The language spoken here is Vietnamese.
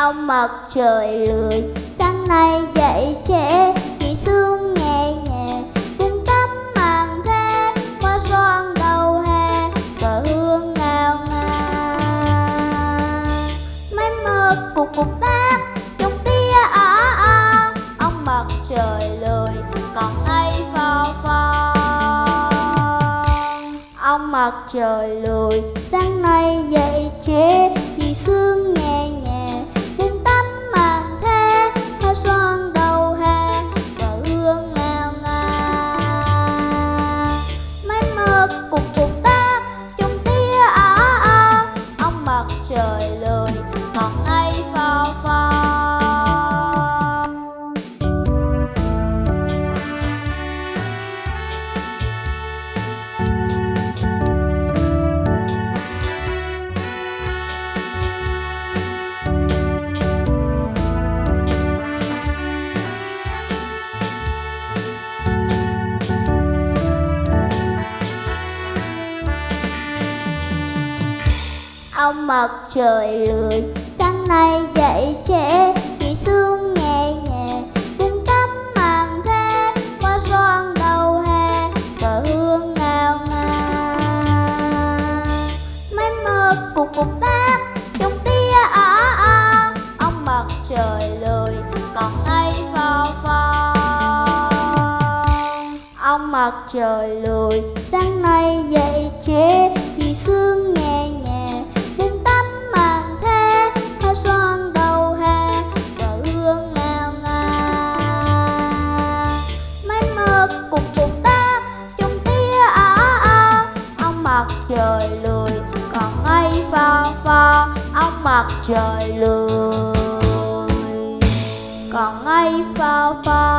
Ông mặt trời lười. Sáng nay dậy trễ, chỉ sương nhẹ nhẹ. Cung tắm màn thế hoa xoan đầu hè. Cờ hương ngào ngạt mấy mơ cục cục tác trong tia ả a ông mặt trời lười, còn ngay phò phò ông mặt trời lười, sáng nay dậy ông mặt trời lười. Sáng nay dậy trễ, chỉ sương nhẹ nhẹ. Cung tắm màn thế qua son đầu hè. Cờ hương ngào ngạt mấy mơ cục cục tác trong tia ả a ông mặt trời lười, còn ngay phò phò ông mặt trời lười, sáng nay dậy trễ thì sương nhẹ Pha pha, ông mặt trời lười còn ngay pha pha.